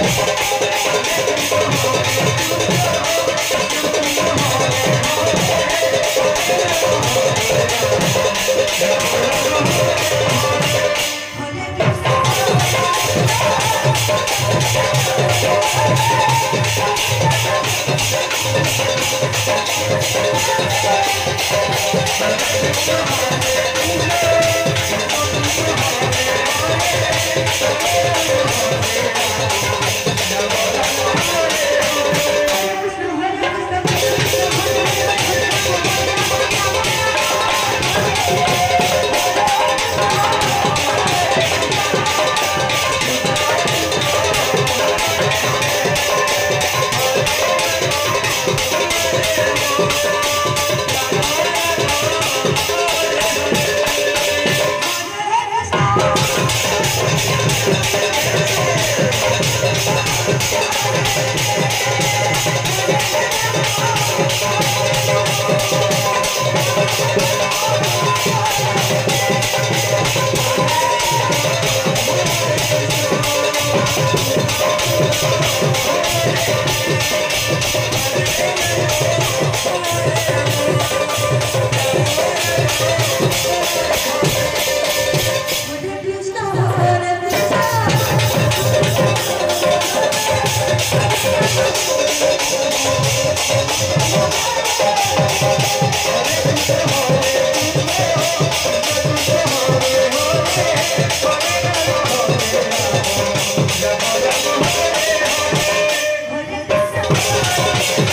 Thank you.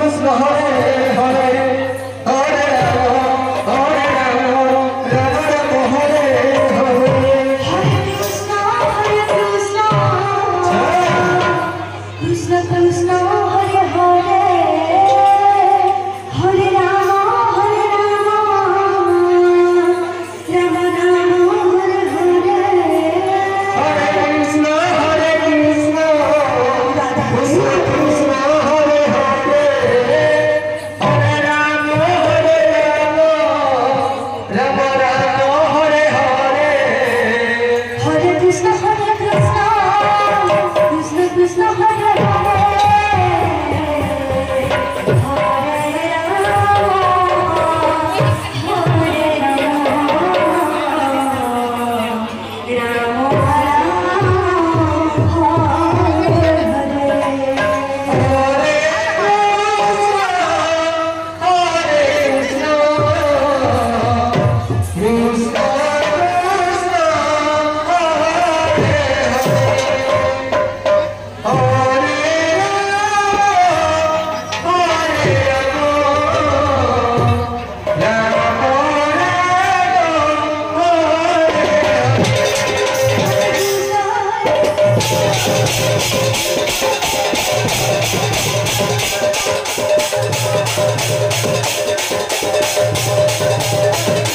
खुश रहो Thank you.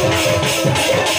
Thank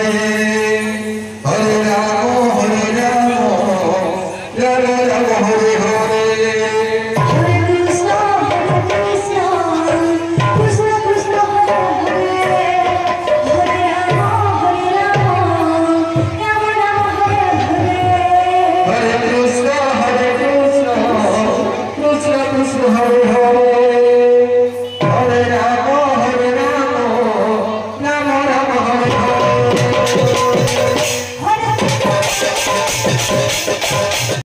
Hare Hare